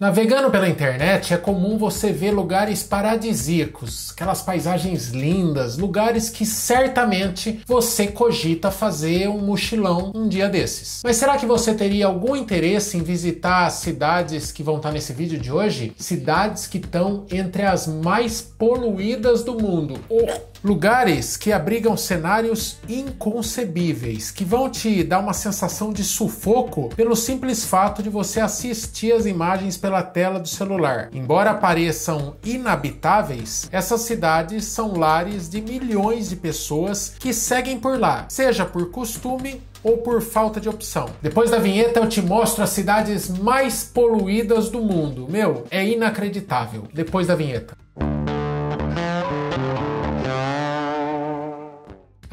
Navegando pela internet é comum você ver lugares paradisíacos, aquelas paisagens lindas, lugares que certamente você cogita fazer um mochilão um dia desses. Mas será que você teria algum interesse em visitar as cidades que vão estar nesse vídeo de hoje? Cidades que estão entre as mais poluídas do mundo. Oh Lugares que abrigam cenários inconcebíveis, que vão te dar uma sensação de sufoco pelo simples fato de você assistir as imagens pela tela do celular. Embora pareçam inabitáveis, essas cidades são lares de milhões de pessoas que seguem por lá, seja por costume ou por falta de opção. Depois da vinheta eu te mostro as cidades mais poluídas do mundo. Meu, é inacreditável. Depois da vinheta.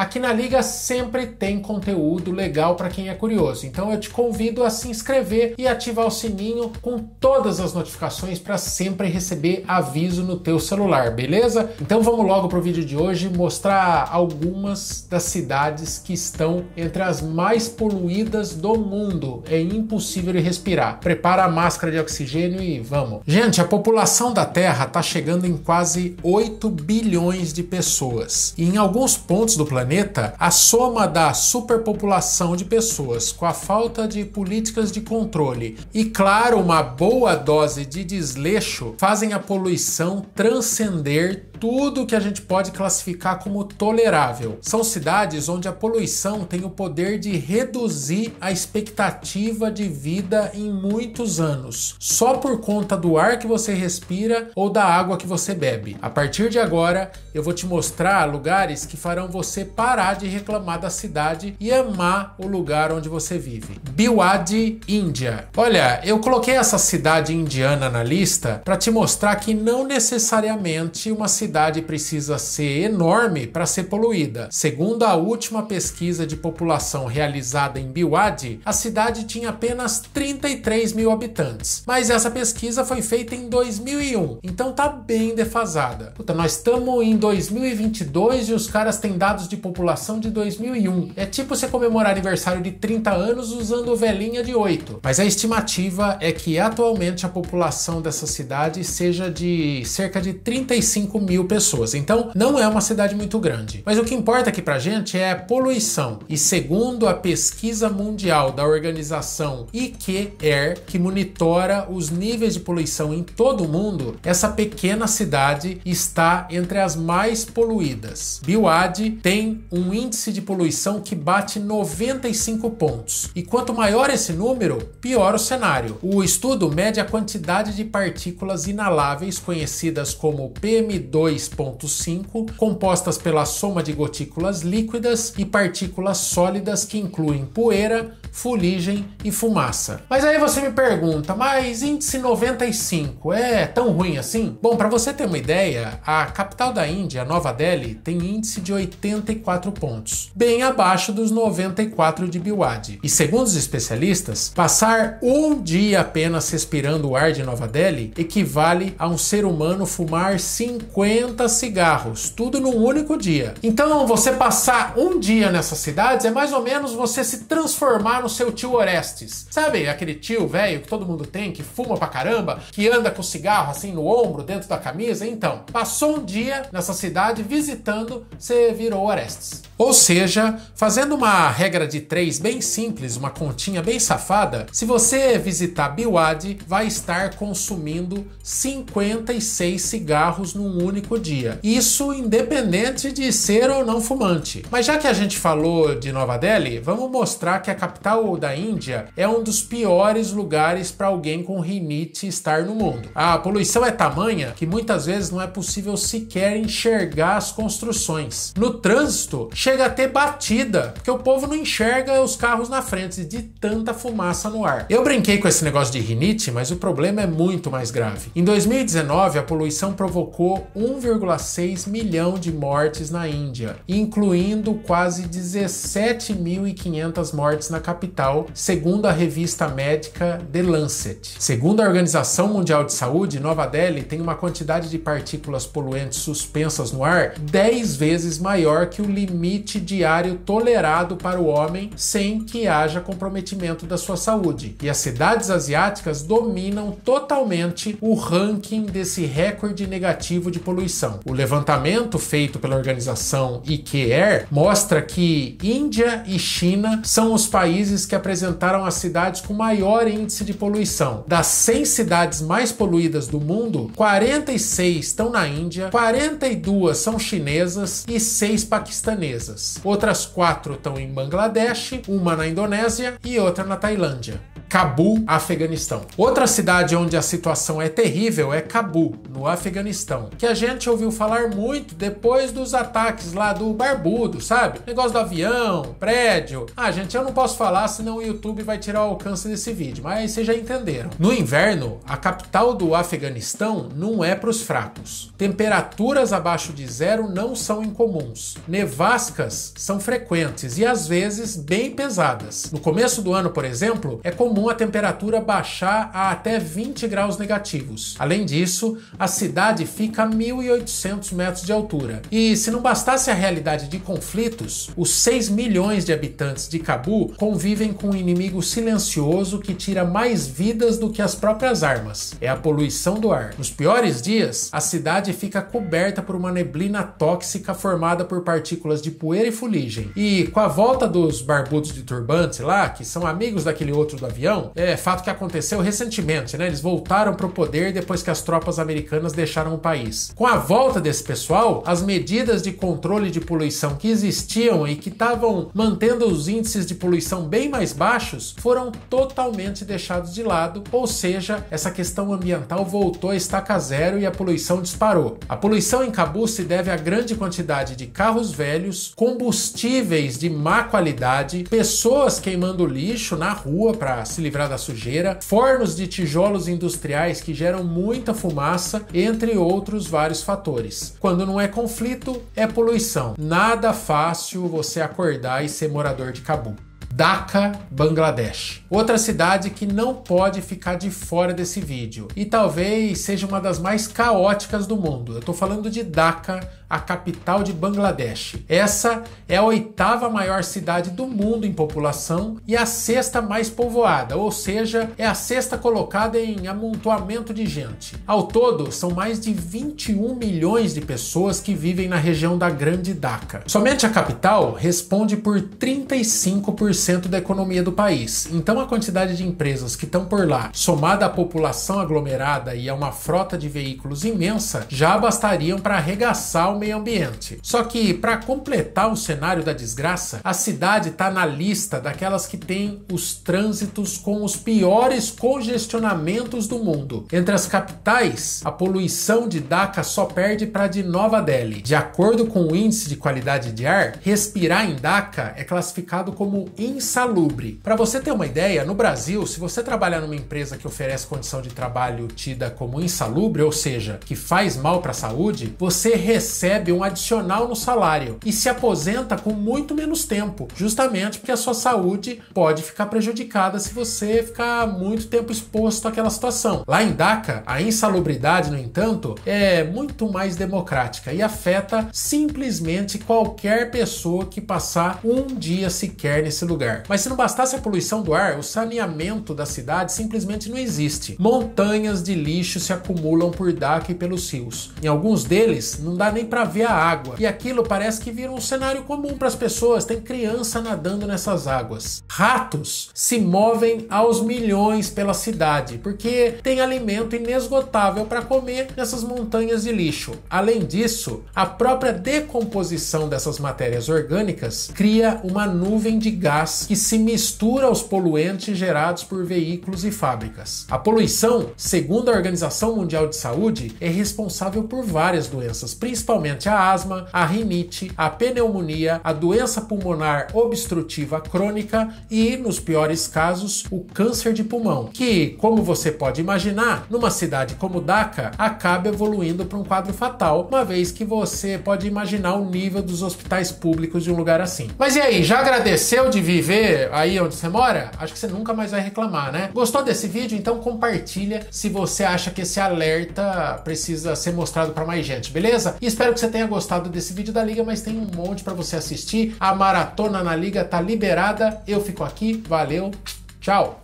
Aqui na Liga sempre tem conteúdo legal para quem é curioso, então eu te convido a se inscrever e ativar o sininho com todas as notificações para sempre receber aviso no teu celular, beleza? Então vamos logo para o vídeo de hoje mostrar algumas das cidades que estão entre as mais poluídas do mundo. É impossível respirar. Prepara a máscara de oxigênio e vamos. Gente, a população da Terra está chegando em quase 8 bilhões de pessoas. E em alguns pontos do planeta planeta, a soma da superpopulação de pessoas com a falta de políticas de controle e, claro, uma boa dose de desleixo fazem a poluição transcender tudo que a gente pode classificar como tolerável. São cidades onde a poluição tem o poder de reduzir a expectativa de vida em muitos anos, só por conta do ar que você respira ou da água que você bebe. A partir de agora, eu vou te mostrar lugares que farão você parar de reclamar da cidade e amar o lugar onde você vive. Biwadi, Índia. Olha, eu coloquei essa cidade indiana na lista para te mostrar que não necessariamente uma cidade precisa ser enorme para ser poluída. Segundo a última pesquisa de população realizada em Biwadi, a cidade tinha apenas 33 mil habitantes. Mas essa pesquisa foi feita em 2001, então tá bem defasada. Puta, nós estamos em 2022 e os caras têm dados de população de 2001. É tipo você comemorar aniversário de 30 anos usando velhinha de 8. Mas a estimativa é que atualmente a população dessa cidade seja de cerca de 35 mil pessoas. Então não é uma cidade muito grande. Mas o que importa aqui pra gente é poluição. E segundo a pesquisa mundial da organização IQAir, que monitora os níveis de poluição em todo o mundo, essa pequena cidade está entre as mais poluídas. Biwadi tem um índice de poluição que bate 95 pontos. E quanto maior esse número, pior o cenário. O estudo mede a quantidade de partículas inaláveis, conhecidas como PM2.5, compostas pela soma de gotículas líquidas e partículas sólidas que incluem poeira, fuligem e fumaça. Mas aí você me pergunta, mas índice 95 é tão ruim assim? Bom, para você ter uma ideia, a capital da Índia, Nova Delhi, tem índice de 84 pontos, bem abaixo dos 94 de Biwadi. E segundo os especialistas, passar um dia apenas respirando o ar de Nova Delhi equivale a um ser humano fumar 50 cigarros, tudo num único dia. Então, você passar um dia nessas cidades é mais ou menos você se transformar no seu tio Orestes. Sabe aquele tio velho que todo mundo tem, que fuma pra caramba, que anda com cigarro assim no ombro, dentro da camisa? Então, passou um dia nessa cidade visitando, você virou Orestes. Ou seja, fazendo uma regra de três bem simples, uma continha bem safada, se você visitar Biwadi, vai estar consumindo 56 cigarros num único dia. Isso independente de ser ou não fumante. Mas já que a gente falou de Nova Delhi, vamos mostrar que a capital da Índia é um dos piores lugares para alguém com rinite estar no mundo. A poluição é tamanha que muitas vezes não é possível sequer enxergar as construções. No trânsito, chega a ter batida, porque o povo não enxerga os carros na frente de tanta fumaça no ar. Eu brinquei com esse negócio de rinite, mas o problema é muito mais grave. Em 2019, a poluição provocou 1,6 milhão de mortes na Índia, incluindo quase 17.500 mortes na capital segundo a revista médica The Lancet. Segundo a Organização Mundial de Saúde, Nova Delhi tem uma quantidade de partículas poluentes suspensas no ar 10 vezes maior que o limite diário tolerado para o homem sem que haja comprometimento da sua saúde. E as cidades asiáticas dominam totalmente o ranking desse recorde negativo de poluição. O levantamento feito pela organização IQAir mostra que Índia e China são os países que apresentaram as cidades com maior índice de poluição. Das 100 cidades mais poluídas do mundo, 46 estão na Índia, 42 são chinesas e 6 paquistanesas. Outras 4 estão em Bangladesh, uma na Indonésia e outra na Tailândia. Cabul, Afeganistão. Outra cidade onde a situação é terrível é Cabul, no Afeganistão, que a gente ouviu falar muito depois dos ataques lá do Barbudo, sabe? Negócio do avião, prédio. Ah, gente, eu não posso falar senão o YouTube vai tirar o alcance desse vídeo, mas vocês já entenderam. No inverno, a capital do Afeganistão não é para os fracos. Temperaturas abaixo de zero não são incomuns. Nevascas são frequentes e às vezes bem pesadas. No começo do ano, por exemplo, é comum comum a temperatura baixar a até 20 graus negativos. Além disso, a cidade fica a 1.800 metros de altura. E se não bastasse a realidade de conflitos, os 6 milhões de habitantes de Cabu convivem com um inimigo silencioso que tira mais vidas do que as próprias armas. É a poluição do ar. Nos piores dias, a cidade fica coberta por uma neblina tóxica formada por partículas de poeira e fuligem. E com a volta dos barbudos de turbante lá, que são amigos daquele outro do avião, avião é fato que aconteceu recentemente, né? Eles voltaram para o poder depois que as tropas americanas deixaram o país. Com a volta desse pessoal, as medidas de controle de poluição que existiam e que estavam mantendo os índices de poluição bem mais baixos foram totalmente deixados de lado, ou seja, essa questão ambiental voltou a estaca zero e a poluição disparou. A poluição em Cabul se deve à grande quantidade de carros velhos, combustíveis de má qualidade, pessoas queimando lixo na rua para se livrar da sujeira, fornos de tijolos industriais que geram muita fumaça, entre outros vários fatores. Quando não é conflito, é poluição. Nada fácil você acordar e ser morador de Cabul. Dhaka, Bangladesh. Outra cidade que não pode ficar de fora desse vídeo e talvez seja uma das mais caóticas do mundo. Eu estou falando de Dhaka, a capital de Bangladesh. Essa é a oitava maior cidade do mundo em população e a sexta mais povoada, ou seja, é a sexta colocada em amontoamento de gente. Ao todo, são mais de 21 milhões de pessoas que vivem na região da Grande Dhaka. Somente a capital responde por 35% da economia do país. Então a quantidade de empresas que estão por lá, somada à população aglomerada e a uma frota de veículos imensa, já bastariam para arregaçar meio ambiente. Só que, para completar o cenário da desgraça, a cidade está na lista daquelas que têm os trânsitos com os piores congestionamentos do mundo. Entre as capitais, a poluição de Dhaka só perde para de Nova Delhi. De acordo com o índice de qualidade de ar, respirar em Dhaka é classificado como insalubre. Para você ter uma ideia, no Brasil, se você trabalhar numa empresa que oferece condição de trabalho tida como insalubre, ou seja, que faz mal para a saúde, você recebe recebe um adicional no salário e se aposenta com muito menos tempo, justamente porque a sua saúde pode ficar prejudicada se você ficar muito tempo exposto àquela situação. Lá em Dhaka, a insalubridade, no entanto, é muito mais democrática e afeta simplesmente qualquer pessoa que passar um dia sequer nesse lugar. Mas se não bastasse a poluição do ar, o saneamento da cidade simplesmente não existe. Montanhas de lixo se acumulam por Dhaka e pelos rios. Em alguns deles, não dá nem para para ver a água. E aquilo parece que vira um cenário comum para as pessoas. Tem criança nadando nessas águas. Ratos se movem aos milhões pela cidade porque tem alimento inesgotável para comer nessas montanhas de lixo. Além disso, a própria decomposição dessas matérias orgânicas cria uma nuvem de gás que se mistura aos poluentes gerados por veículos e fábricas. A poluição, segundo a Organização Mundial de Saúde, é responsável por várias doenças, principalmente principalmente a asma, a rinite, a pneumonia, a doença pulmonar obstrutiva crônica e, nos piores casos, o câncer de pulmão, que, como você pode imaginar, numa cidade como Dhaka, acaba evoluindo para um quadro fatal, uma vez que você pode imaginar o nível dos hospitais públicos de um lugar assim. Mas e aí, já agradeceu de viver aí onde você mora? Acho que você nunca mais vai reclamar, né? Gostou desse vídeo? Então compartilha se você acha que esse alerta precisa ser mostrado para mais gente, beleza? E espero que você tenha gostado desse vídeo da Liga, mas tem um monte para você assistir. A maratona na Liga tá liberada. Eu fico aqui. Valeu. Tchau.